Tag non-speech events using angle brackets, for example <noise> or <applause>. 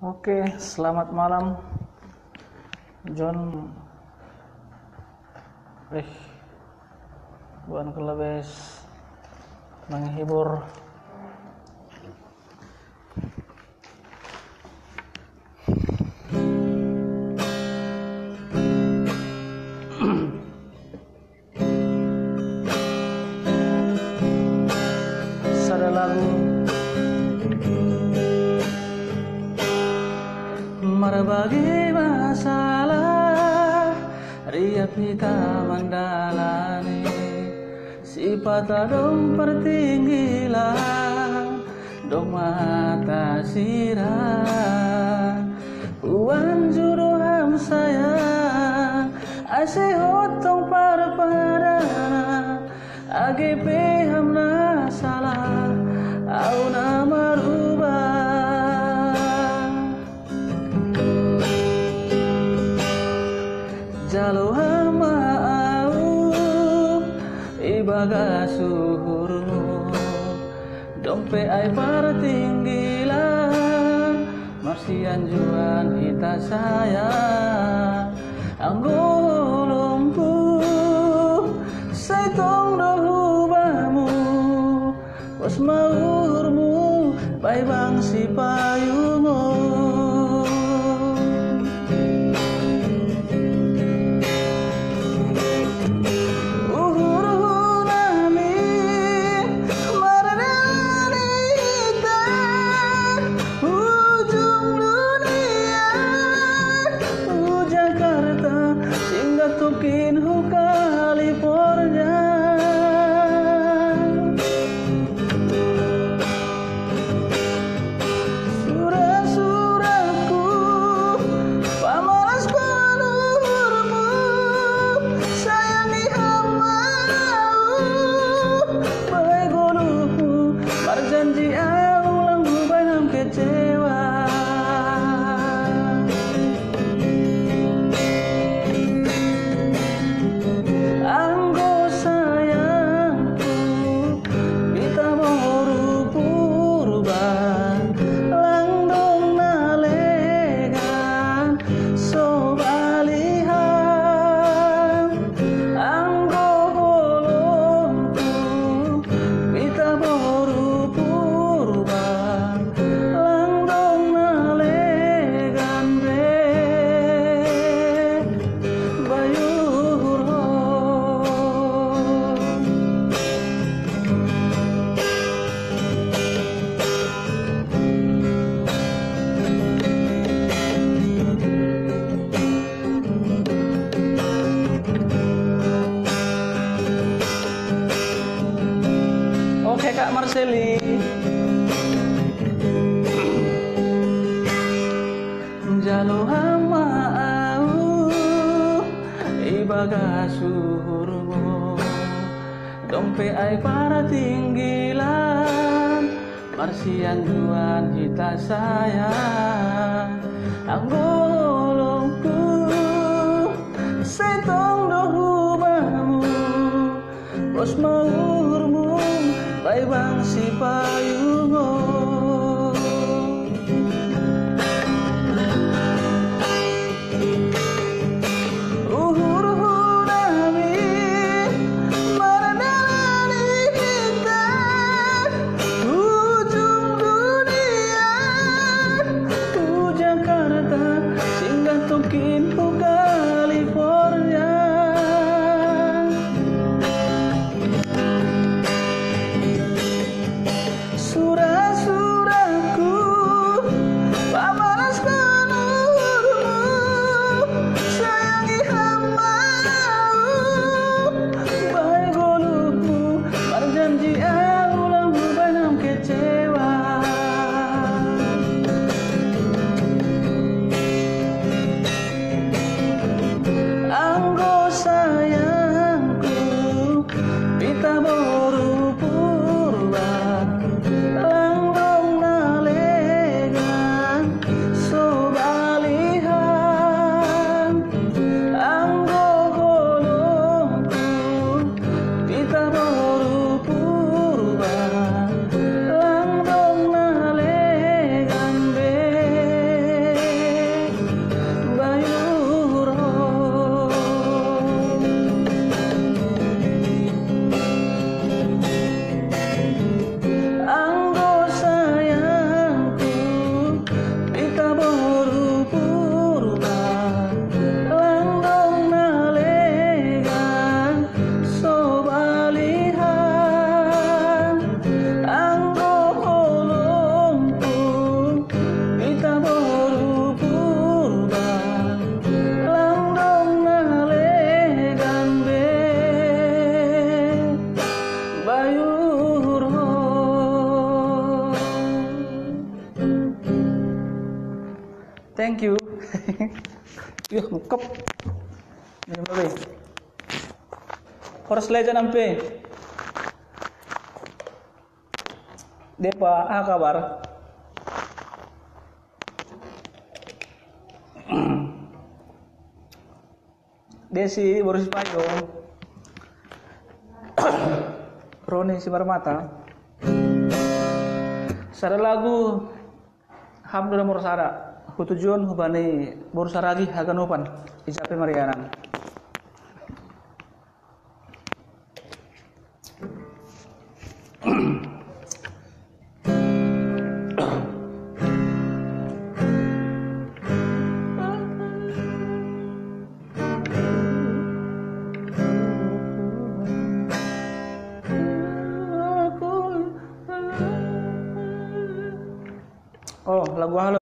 Oke, selamat malam. John Eh, bukan Kelebes menghibur. the day. sorry Legend ampe. Depa, ah kabar? <clears throat> Desi baru si payung. Roni si mata. Sara lagu Hamdulillah Mursara. Hutujuan hubani Mursaragi hagan hupan. Ijape Mariana. Oh, la guala